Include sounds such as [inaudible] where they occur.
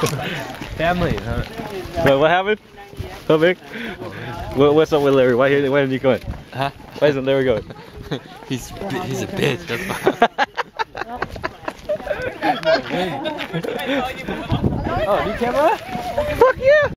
[laughs] Family, huh? What, what happened? So big. What, what's up with Larry? Why, he- why isn't he going? Huh? Why isn't Larry going? [laughs] He's he's a bitch. That's why. [laughs] oh, new camera? Fuck yeah!